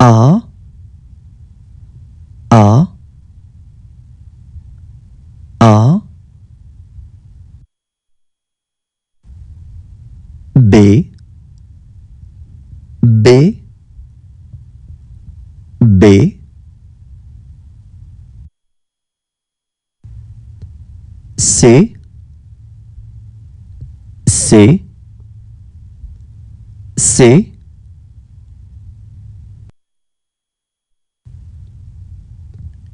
A A A. B B B. C C C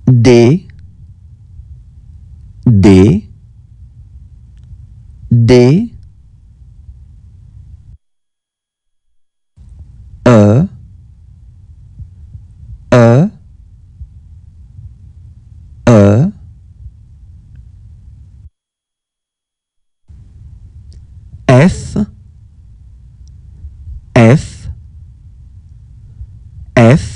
D D D E E E. F F F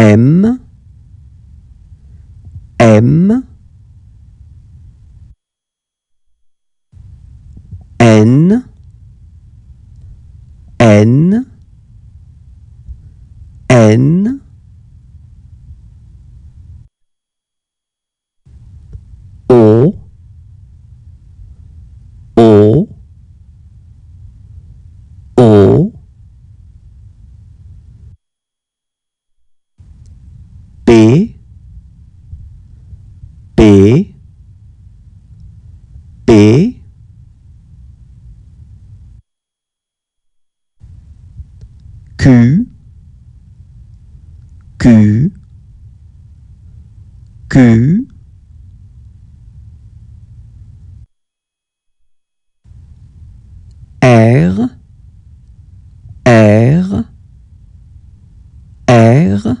M M N N N P P P. Q Q Q. R R R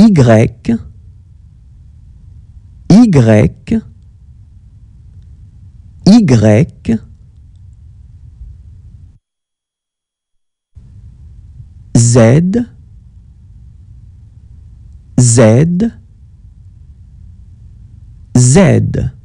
Y Y Y Z Z Z